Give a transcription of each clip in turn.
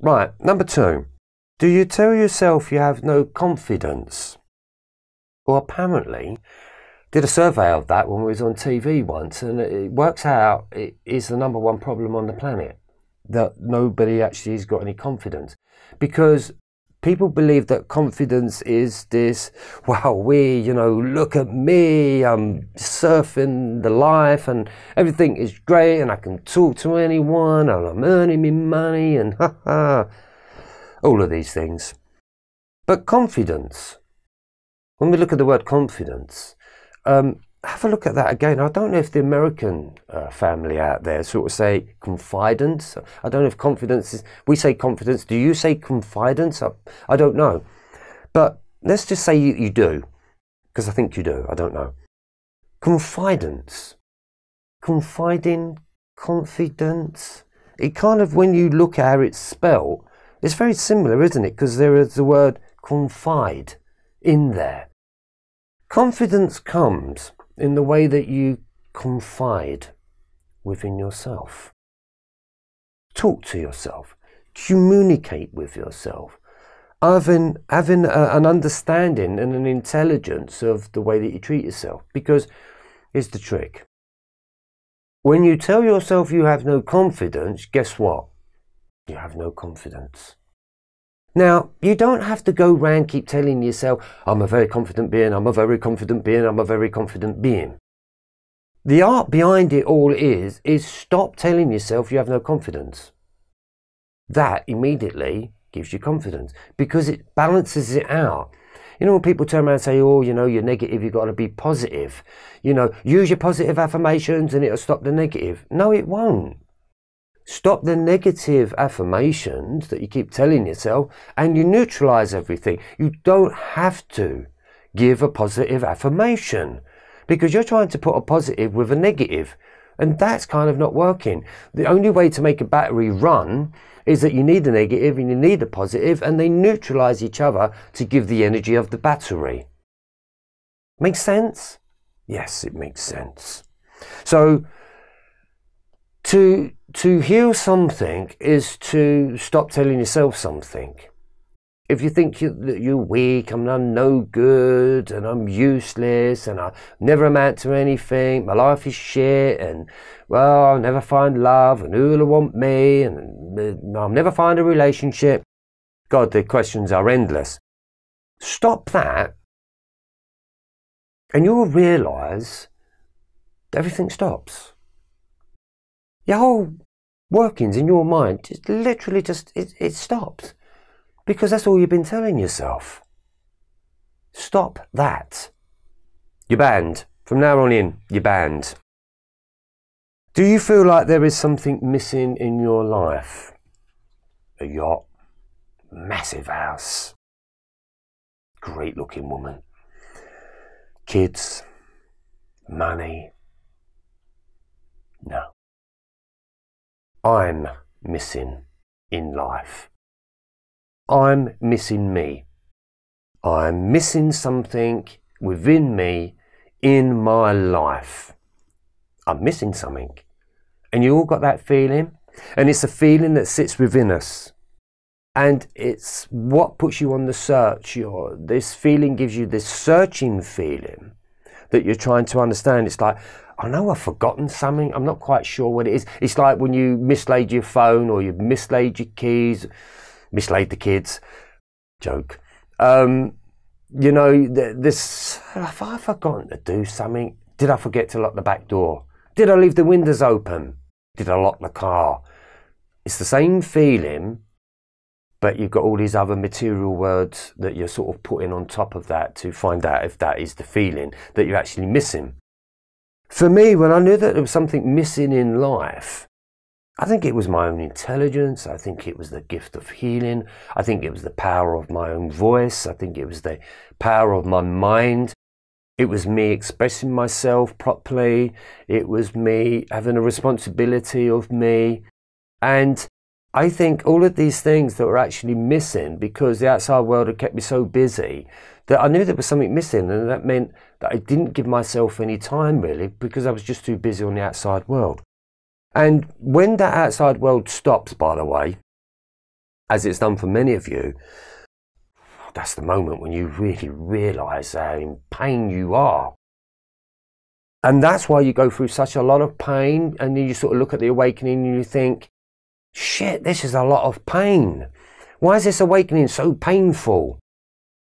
Right, number two. Do you tell yourself you have no confidence? Well, apparently, did a survey of that when we was on TV once, and it works out it is the number one problem on the planet that nobody actually has got any confidence because people believe that confidence is this wow we you know look at me i'm surfing the life and everything is great and i can talk to anyone and i'm earning me money and ha ha all of these things. But confidence when we look at the word confidence um, have a look at that again. I don't know if the American uh, family out there sort of say confidence. I don't know if confidence is, we say confidence. Do you say confidence? I, I don't know. But let's just say you, you do, because I think you do. I don't know. Confidence. Confiding, confidence. It kind of, when you look at how it's spelled, it's very similar, isn't it? Because there is the word confide in there. Confidence comes in the way that you confide within yourself. Talk to yourself, communicate with yourself, having, having a, uh, an understanding and an intelligence of the way that you treat yourself. Because here's the trick when you tell yourself you have no confidence, guess what? You have no confidence. Now, you don't have to go round keep telling yourself, I'm a very confident being, I'm a very confident being, I'm a very confident being. The art behind it all is, is stop telling yourself you have no confidence. That immediately gives you confidence because it balances it out. You know, when people turn around and say, oh, you know, you're negative, you've got to be positive. You know, use your positive affirmations and it'll stop the negative. No, it won't. Stop the negative affirmations that you keep telling yourself and you neutralize everything. You don't have to give a positive affirmation because you're trying to put a positive with a negative and that's kind of not working. The only way to make a battery run is that you need a negative and you need a positive and they neutralize each other to give the energy of the battery. Makes sense? Yes, it makes sense. So to to heal something is to stop telling yourself something. If you think you, that you're weak, I'm, no good, and I'm useless, and I never amount to anything, my life is shit, and well, I'll never find love, and who'll want me, and uh, I'll never find a relationship. God, the questions are endless. Stop that, and you'll realize everything stops your whole workings in your mind just literally just it, it stops. Because that's all you've been telling yourself. Stop that. You're banned. From now on in you're banned. Do you feel like there is something missing in your life? A yacht. Massive house. Great looking woman. Kids. Money. No I'm missing in life. I'm missing me. I'm missing something within me in my life. I'm missing something. And you all got that feeling? And it's a feeling that sits within us. And it's what puts you on the search. Your, this feeling gives you this searching feeling that you're trying to understand. It's like, I know I've forgotten something. I'm not quite sure what it is. It's like when you mislaid your phone or you mislaid your keys, mislaid the kids. Joke. Um, you know, this, have I forgotten to do something? Did I forget to lock the back door? Did I leave the windows open? Did I lock the car? It's the same feeling, but you've got all these other material words that you're sort of putting on top of that to find out if that is the feeling that you're actually missing. For me, when I knew that there was something missing in life, I think it was my own intelligence. I think it was the gift of healing. I think it was the power of my own voice. I think it was the power of my mind. It was me expressing myself properly. It was me having a responsibility of me. And I think all of these things that were actually missing because the outside world had kept me so busy that I knew there was something missing, and that meant that I didn't give myself any time really because I was just too busy on the outside world. And when that outside world stops, by the way, as it's done for many of you, that's the moment when you really realize how in pain you are. And that's why you go through such a lot of pain, and then you sort of look at the awakening and you think, shit, this is a lot of pain. Why is this awakening so painful?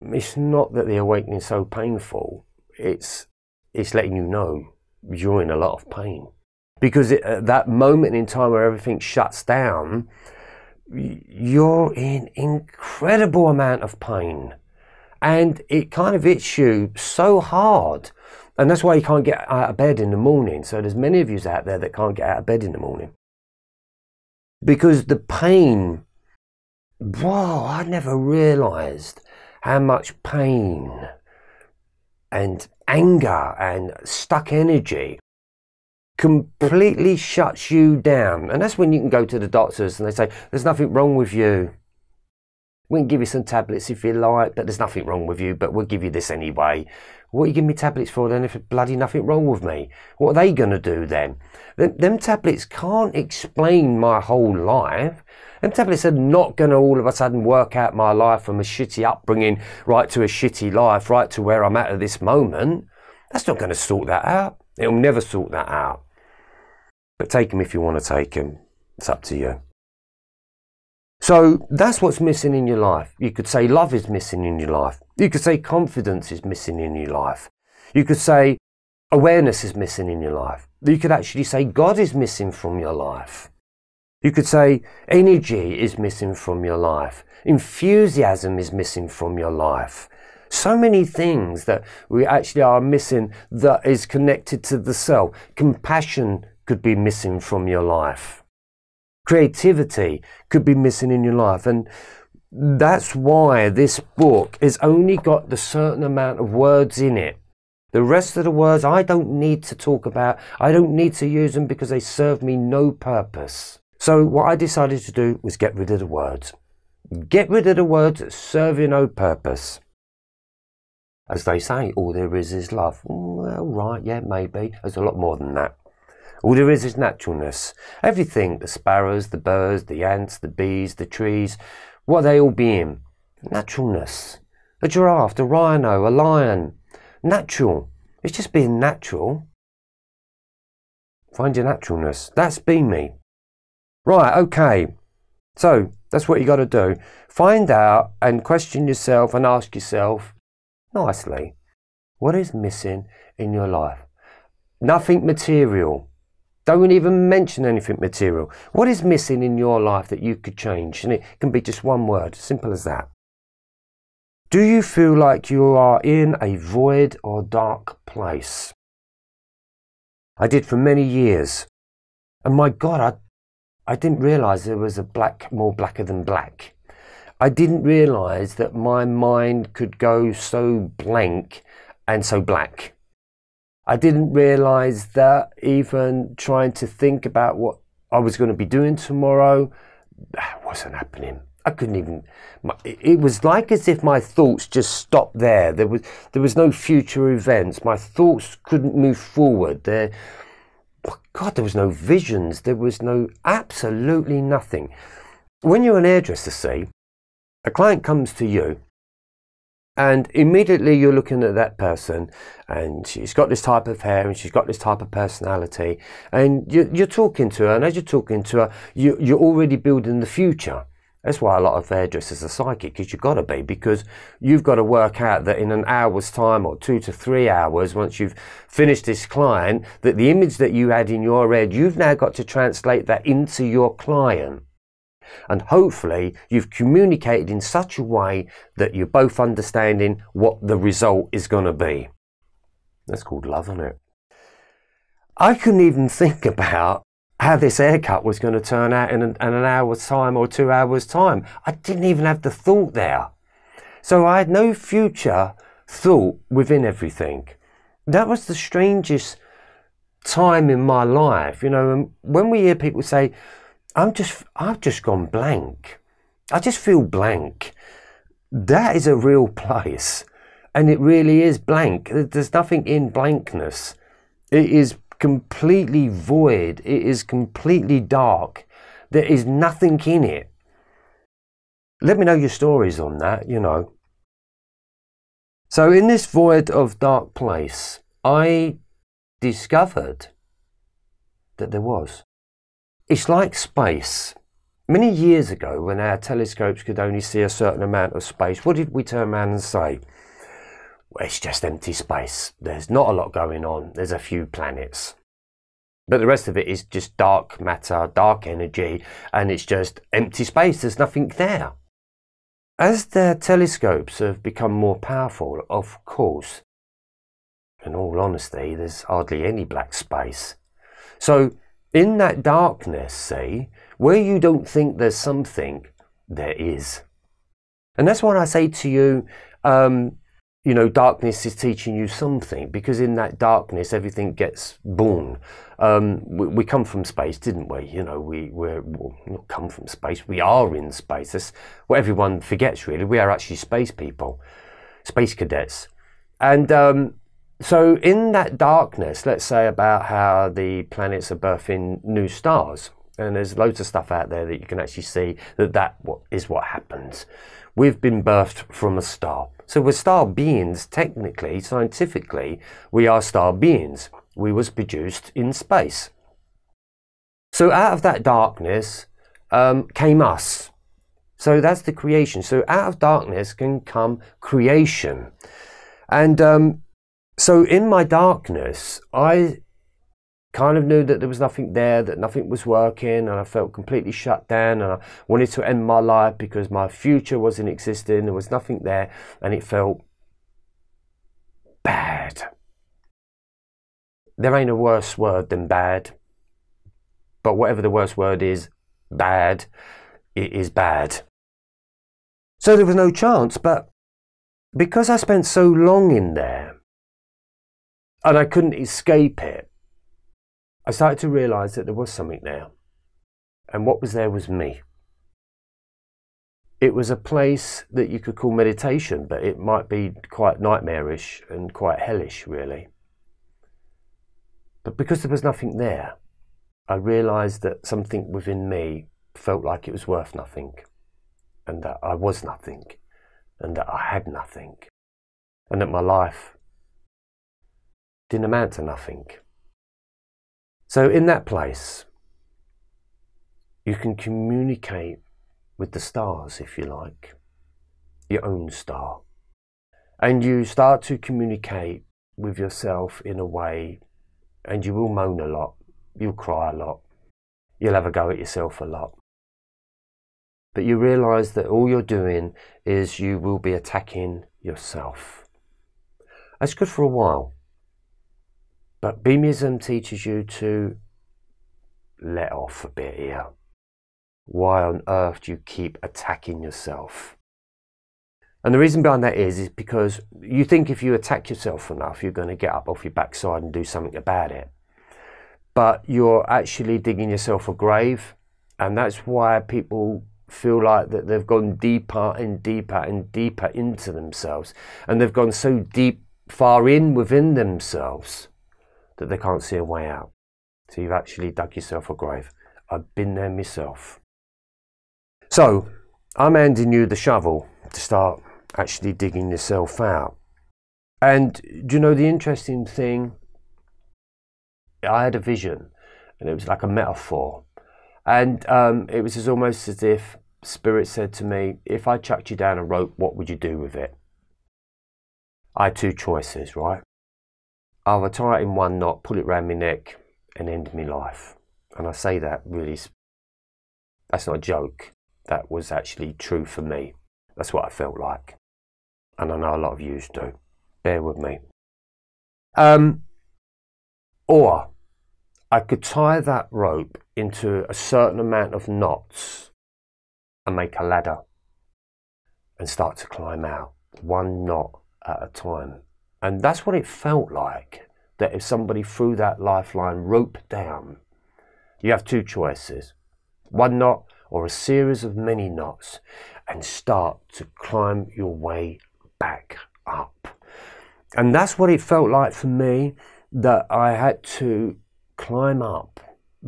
It's not that the awakening is so painful, it's, it's letting you know you're in a lot of pain. Because it, at that moment in time where everything shuts down, you're in incredible amount of pain. And it kind of hits you so hard. And that's why you can't get out of bed in the morning. So there's many of you out there that can't get out of bed in the morning. Because the pain, wow, I never realized how much pain and anger and stuck energy completely shuts you down. And that's when you can go to the doctors and they say, There's nothing wrong with you. We can give you some tablets if you like, but there's nothing wrong with you, but we'll give you this anyway. What are you giving me tablets for then if bloody nothing wrong with me? What are they going to do then? Them tablets can't explain my whole life. Them tablets are not going to all of a sudden work out my life from a shitty upbringing right to a shitty life, right to where I'm at at this moment. That's not going to sort that out. It'll never sort that out. But take them if you want to take them. It's up to you. So that's what's missing in your life. You could say love is missing in your life. You could say confidence is missing in your life. You could say awareness is missing in your life. You could actually say God is missing from your life. You could say energy is missing from your life. Enthusiasm is missing from your life. So many things that we actually are missing that is connected to the self. Compassion could be missing from your life. Creativity could be missing in your life. And that's why this book has only got the certain amount of words in it. The rest of the words I don't need to talk about. I don't need to use them because they serve me no purpose. So what I decided to do was get rid of the words. Get rid of the words that serve you no purpose. As they say, all there is is love. Well, right, yeah, maybe. There's a lot more than that. All there is is naturalness. Everything, the sparrows, the birds, the ants, the bees, the trees, what they all being? Naturalness. A giraffe, a rhino, a lion. Natural. It's just being natural. Find your naturalness. That's been me. Right, okay. So that's what you got to do. Find out and question yourself and ask yourself nicely what is missing in your life? Nothing material. Don't even mention anything material. What is missing in your life that you could change? And it can be just one word, simple as that. Do you feel like you are in a void or dark place? I did for many years. And my God, I, I didn't realize there was a black more blacker than black. I didn't realize that my mind could go so blank and so black. I didn't realize that even trying to think about what I was going to be doing tomorrow wasn't happening. I couldn't even. It was like as if my thoughts just stopped there. There was there was no future events. My thoughts couldn't move forward. There, God, there was no visions. There was no absolutely nothing. When you're an hairdresser, say, a client comes to you and immediately you're looking at that person and she's got this type of hair and she's got this type of personality and you're, you're talking to her and as you're talking to her you, you're already building the future that's why a lot of hairdressers are psychic because you've got to be because you've got to work out that in an hour's time or two to three hours once you've finished this client that the image that you had in your head you've now got to translate that into your client and hopefully you've communicated in such a way that you're both understanding what the result is going to be. That's called love, isn't it? I couldn't even think about how this haircut was going to turn out in an, in an hour's time or two hours' time. I didn't even have the thought there. So I had no future thought within everything. That was the strangest time in my life. You know, And when we hear people say, I'm just, I've just gone blank. I just feel blank. That is a real place. And it really is blank. There's nothing in blankness. It is completely void. It is completely dark. There is nothing in it. let me know your stories on that, you know. So, in this void of dark place, I discovered that there was. It's like space. Many years ago, when our telescopes could only see a certain amount of space, what did we turn around and say? It's just empty space. There's not a lot going on. There's a few planets. But the rest of it is just dark matter, dark energy, and it's just empty space. There's nothing there. As their telescopes have become more powerful, of course, in all honesty, there's hardly any black space. So, in that darkness, see, where you don't think there's something, there is. And that's why I say to you, um, you know, darkness is teaching you something because in that darkness, everything gets born. Um, we, we, come from space, didn't we? You know, we, we're not come from space, we are in space. That's what everyone forgets, really. We are actually space people, space cadets. And um, so, in that darkness, let's say about how the planets are birthing new stars, and there's loads of stuff out there that you can actually see that that is what happens. We've been birthed from a star. So we're star beings, technically, scientifically, we are star beings. We was produced in space. So out of that darkness um, came us. So that's the creation. So out of darkness can come creation. And um, so in my darkness, I kind of knew that there was nothing there, that nothing was working, and I felt completely shut down. And I wanted to end my life because my future wasn't existing. There was nothing there, and it felt bad. There ain't a worse word than bad, but whatever the worst word is, bad, it is bad. So there was no chance, but because I spent so long in there and I couldn't escape it, I started to realise that there was something there. And what was there was me. It was a place that you could call meditation, but it might be quite nightmarish and quite hellish, really. But because there was nothing there, I realised that something within me felt like it was worth nothing, and that I was nothing, and that I had nothing, and that my life didn't amount to nothing. So, in that place, you can communicate with the stars, if you like, your own star. And you start to communicate with yourself in a way, and you will moan a lot, you'll cry a lot, you'll have a go at yourself a lot. But you realize that all you're doing is you will be attacking yourself. That's good for a while. But Beamism teaches you to let off a bit here. Why on earth do you keep attacking yourself? And the reason behind that is, is because you think if you attack yourself enough, you're going to get up off your backside and do something about it. But you're actually digging yourself a grave. And that's why people feel like that they've gone deeper and deeper and deeper into themselves. And they've gone so deep, far in within themselves that they can't see a way out. So you've actually dug yourself a grave. I've been there myself. So I'm handing you the shovel to start actually digging yourself out. And do you know the interesting thing? I had a vision, and it was like a metaphor. And um, it was as almost as if Spirit said to me, If I chucked you down a rope, what would you do with it? I had two choices, right? I'll tie it in one knot, pull it round my neck, and end my life. And I say that really, that's not a joke. That was actually true for me. That's what I felt like. And I know a lot of you do. Bear with me. Um, or I could tie that rope into a certain amount of knots and make a ladder and start to climb out, one knot at a time. And that's what it felt like that if somebody threw that lifeline rope down, you have two choices one knot or a series of many knots, and start to climb your way back up. And that's what it felt like for me that I had to climb up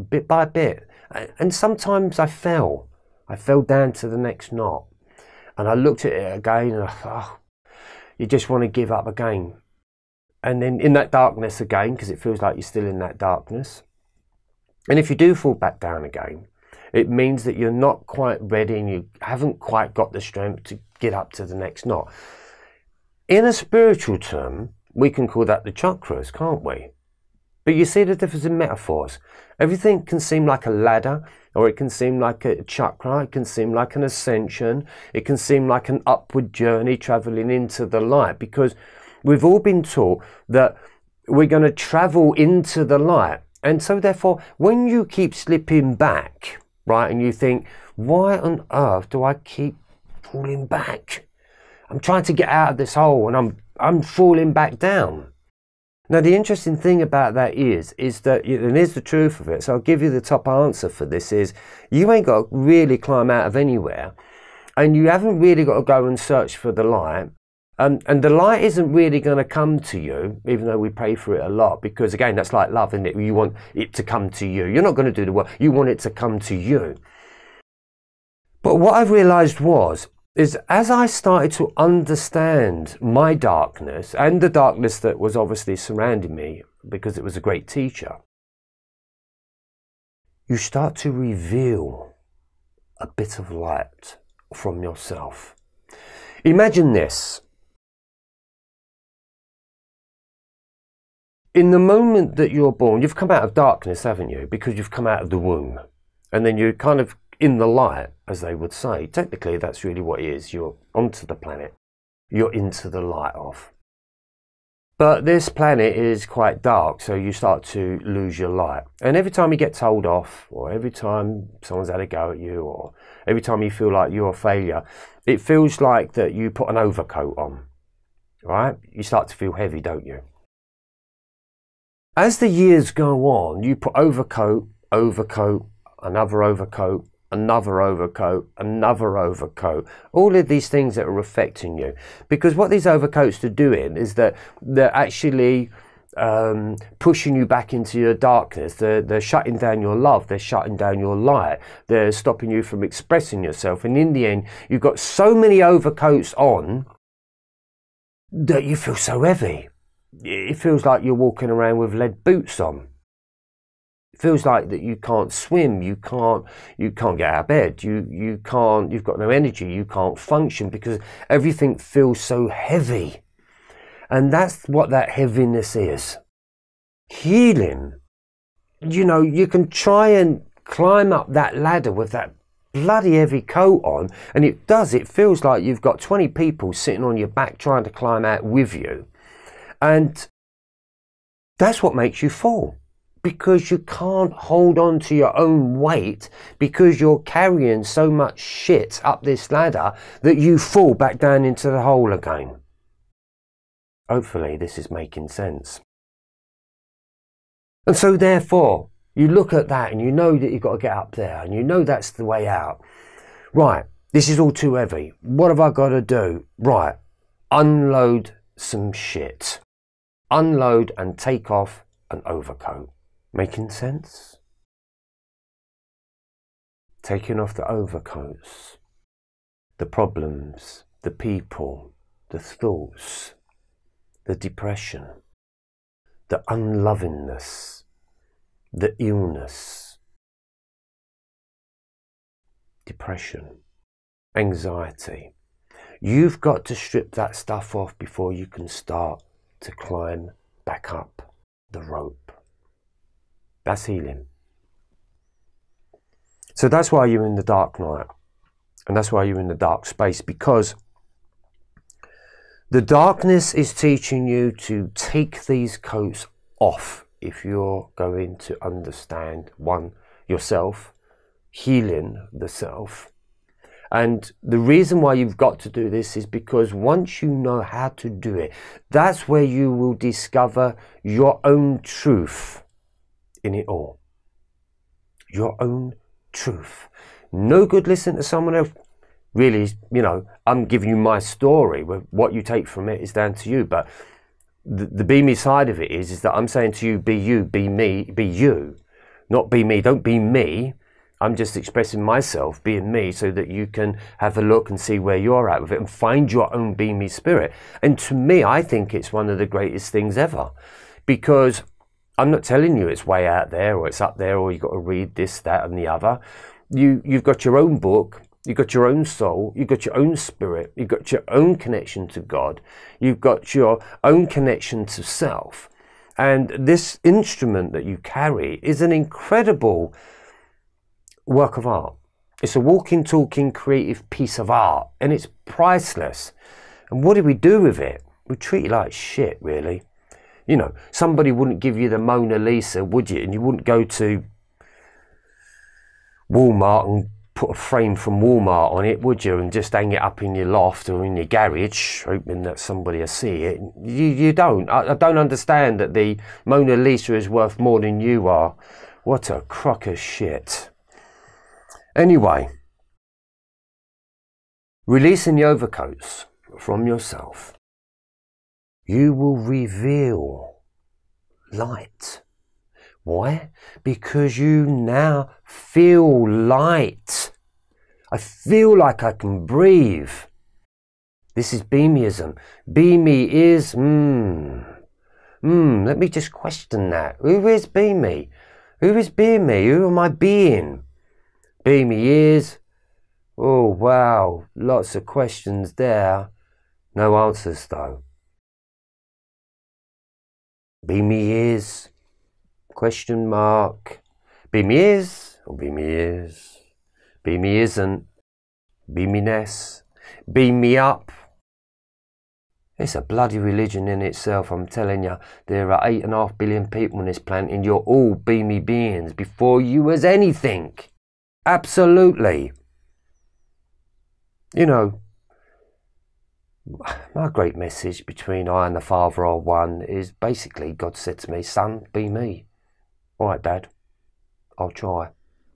bit by bit. And sometimes I fell. I fell down to the next knot. And I looked at it again and I thought, oh, you just want to give up again. And then in that darkness again, because it feels like you're still in that darkness. And if you do fall back down again, it means that you're not quite ready and you haven't quite got the strength to get up to the next knot. In a spiritual term, we can call that the chakras, can't we? But you see the difference in metaphors. Everything can seem like a ladder, or it can seem like a chakra, it can seem like an ascension, it can seem like an upward journey traveling into the light, because we've all been taught that we're going to travel into the light. And so, therefore, when you keep slipping back, right, and you think, why on earth do I keep falling back? I'm trying to get out of this hole and I'm, I'm falling back down. Now, the interesting thing about that is, is that, and here's the truth of it. So I'll give you the top answer for this is you ain't got to really climb out of anywhere and you haven't really got to go and search for the light. Um, and the light isn't really going to come to you, even though we pray for it a lot, because again, that's like love, isn't it? You want it to come to you. You're not going to do the work. You want it to come to you. But what I've realized was, is as I started to understand my darkness and the darkness that was obviously surrounding me because it was a great teacher, you start to reveal a bit of light from yourself. Imagine this. In the moment that you're born, you've come out of darkness, haven't you? Because you've come out of the womb. And then you're kind of in the light, as they would say. Technically, that's really what it is. You're onto the planet. You're into the light of. But this planet is quite dark, so you start to lose your light. And every time you get told off, or every time someone's had a go at you, or every time you feel like you're a failure, it feels like that you put an overcoat on. Right? You start to feel heavy, don't you? As the years go on, you put overcoat, overcoat, another overcoat, another overcoat, another overcoat, all of these things that are affecting you. Because what these overcoats are doing is that they're actually um, pushing you back into your darkness. They're, they're shutting down your love. They're shutting down your light. They're stopping you from expressing yourself. And in the end, you've got so many overcoats on that you feel so heavy. It feels like you're walking around with lead boots on It feels like that you can't swim, you can't you can't get out of bed, you you can't you've got no energy, you can't function because everything feels so heavy. And that's what that heaviness is. Healing. You know, you can try and climb up that ladder with that bloody heavy coat on, and it does, it feels like you've got 20 people sitting on your back trying to climb out with you. And that's what makes you fall because you can't hold on to your own weight because you're carrying so much shit up this ladder that you fall back down into the hole again. Hopefully, this is making sense. And so, therefore, you look at that and you know that you've got to get up there and you know that's the way out. Right, this is all too heavy. What have I got to do? Right, unload some shit. Unload and take off an overcoat. Making sense? Taking off the overcoats, the problems, the people, the thoughts, the depression, the unlovingness, the illness, depression, anxiety. You've got to strip that stuff off before you can start to climb back up the rope. That's healing. So that's why you're in the dark night. And that's why you're in the dark space because the darkness is teaching you to take these coats off if you're going to understand one, yourself, healing the self. And the reason why you've got to do this is because once you know how to do it, that's where you will discover your own truth in it all. Your own truth. No good listening to someone else. Really, you know, I'm giving you my story. What you take from it is down to you. But the, the be me side of it is, is that I'm saying to you, be you, be me, be you. Not be me. Don't be me. I'm just expressing myself, being me, so that you can have a look and see where you're at with it and find your own beamy spirit. And to me, I think it's one of the greatest things ever because I'm not telling you it's way out there or it's up there or you've got to read this, that, and the other. You, you've got your own book, you've got your own soul, you've got your own spirit, you've got your own connection to God, you've got your own connection to self. And this instrument that you carry is an incredible work of art. It's a walking, talking, creative piece of art, and it's priceless. And what do we do with it? We treat it like shit, really. You know, somebody wouldn't give you the Mona Lisa, would you? And you wouldn't go to Walmart and put a frame from Walmart on it, would you? And just hang it up in your loft or in your garage, hoping that somebody will see it. You, you don't. I, I don't understand that the Mona Lisa is worth more than you are. What a crock of shit. Anyway, releasing the overcoats from yourself, you will reveal light. Why? Because you now feel light. I feel like I can breathe. This is beamyism. Beamy is, mmm. Mmm, let me just question that. Who is Beamy? Who is Beamy? Who am I being? Beamy is. Oh, wow. Lots of questions there. No answers, though. Beamy is. Question mark. Beamy is. Oh, or Beamy is. Beamy isn't. Beaminess. Beam me up. It's a bloody religion in itself, I'm telling you. There are eight and a half billion people on this planet, and you're all beamy beings before you was anything. Absolutely. You know, my great message between I and the Father are one is basically God said to me, Son, be me. All right, Dad, I'll try.